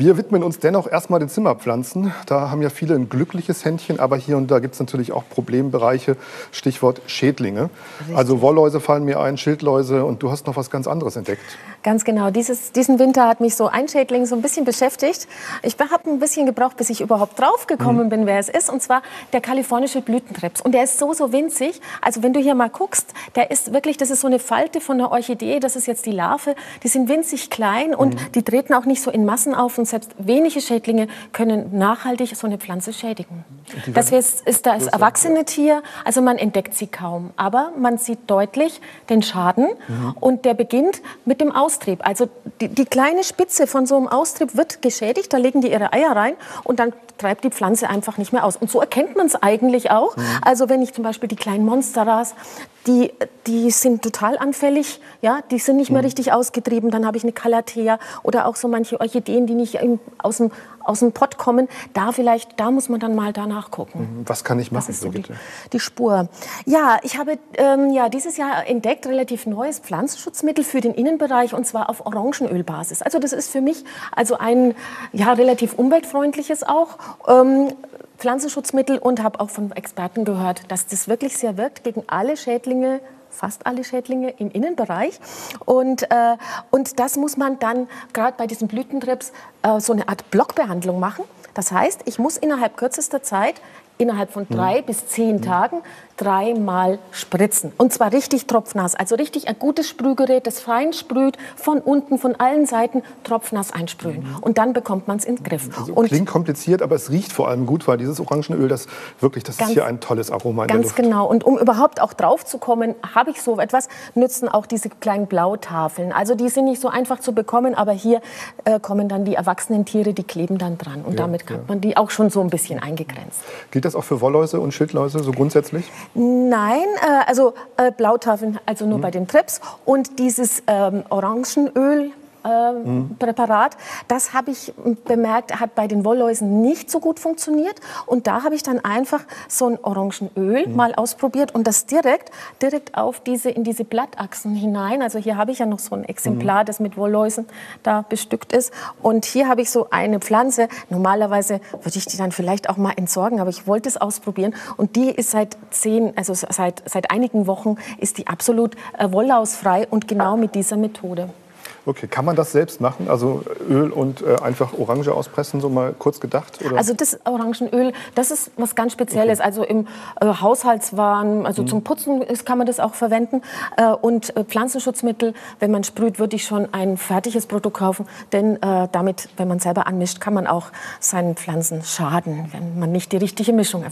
Wir widmen uns dennoch erstmal den Zimmerpflanzen. Da haben ja viele ein glückliches Händchen, aber hier und da gibt es natürlich auch Problembereiche. Stichwort Schädlinge. Richtig. Also Wollläuse fallen mir ein, Schildläuse und du hast noch was ganz anderes entdeckt. Ganz genau. Dieses, diesen Winter hat mich so ein Schädling so ein bisschen beschäftigt. Ich habe ein bisschen gebraucht, bis ich überhaupt draufgekommen mhm. bin, wer es ist. Und zwar der kalifornische Blütenkrebs. Und der ist so, so winzig. Also wenn du hier mal guckst, der ist wirklich, das ist so eine Falte von der Orchidee. Das ist jetzt die Larve. Die sind winzig klein und mhm. die treten auch nicht so in Massen auf. Und selbst wenige Schädlinge können nachhaltig so eine Pflanze schädigen. Das ist, ist das erwachsene Tier. Also man entdeckt sie kaum. Aber man sieht deutlich den Schaden. Mhm. Und der beginnt mit dem Aus Austrieb. Also die, die, kleine Spitze von so einem Austrieb wird geschädigt, da legen die ihre Eier rein und dann treibt die Pflanze einfach nicht mehr aus. Und so erkennt man es eigentlich auch. Mhm. Also wenn ich zum Beispiel die kleinen Monsteras, die, die sind total anfällig, ja, die sind nicht mehr mhm. richtig ausgetrieben. Dann habe ich eine Calathea oder auch so manche Orchideen, die nicht aus dem, aus dem Pott kommen. Da vielleicht, da muss man dann mal danach gucken. Mhm. Was kann ich machen, das ist so die, die, Spur. Ja, ich habe ähm, ja, dieses Jahr entdeckt, relativ neues Pflanzenschutzmittel für den Innenbereich und zwar auf Orangenölbasis. Also das ist für mich also ein ja, relativ umweltfreundliches auch ähm, Pflanzenschutzmittel und habe auch von Experten gehört, dass das wirklich sehr wirkt gegen alle Schädlinge, fast alle Schädlinge im Innenbereich. Und, äh, und das muss man dann gerade bei diesen Blütentrips äh, so eine Art Blockbehandlung machen. Das heißt, ich muss innerhalb kürzester Zeit innerhalb von drei mhm. bis zehn mhm. Tagen dreimal spritzen. Und zwar richtig tropfnass. Also richtig ein gutes Sprühgerät, das fein sprüht, von unten, von allen Seiten tropfnass einsprühen. Mhm. Und dann bekommt man es in den Griff. Also und klingt kompliziert, aber es riecht vor allem gut, weil dieses Orangenöl, das wirklich, das ganz, ist hier ein tolles Aroma in Ganz der Luft. genau. Und um überhaupt auch drauf zu kommen, habe ich so etwas, nützen auch diese kleinen Blautafeln. Also die sind nicht so einfach zu bekommen, aber hier äh, kommen dann die erwachsenen Tiere, die kleben dann dran. Und ja, damit kann ja. man die auch schon so ein bisschen eingegrenzt. Gilt das auch für Wollläuse und Schildläuse so grundsätzlich? Nein, äh, also äh, Blautafeln, also nur mhm. bei den Trips. Und dieses ähm, Orangenöl, mhm. Präparat. Das habe ich bemerkt, hat bei den Wollläusen nicht so gut funktioniert. Und da habe ich dann einfach so ein Orangenöl mhm. mal ausprobiert und das direkt, direkt auf diese, in diese Blattachsen hinein. Also hier habe ich ja noch so ein Exemplar, mhm. das mit Wollläusen da bestückt ist. Und hier habe ich so eine Pflanze. Normalerweise würde ich die dann vielleicht auch mal entsorgen, aber ich wollte es ausprobieren. Und die ist seit zehn, also seit, seit einigen Wochen ist die absolut äh, wollausfrei und genau mit dieser Methode. Okay, kann man das selbst machen? Also Öl und äh, einfach Orange auspressen, so mal kurz gedacht? Oder? Also das Orangenöl, das ist was ganz Spezielles. Okay. Also im äh, Haushaltswaren, also mhm. zum Putzen ist, kann man das auch verwenden. Äh, und äh, Pflanzenschutzmittel, wenn man sprüht, würde ich schon ein fertiges Produkt kaufen. Denn äh, damit, wenn man selber anmischt, kann man auch seinen Pflanzen schaden, wenn man nicht die richtige Mischung erwischt.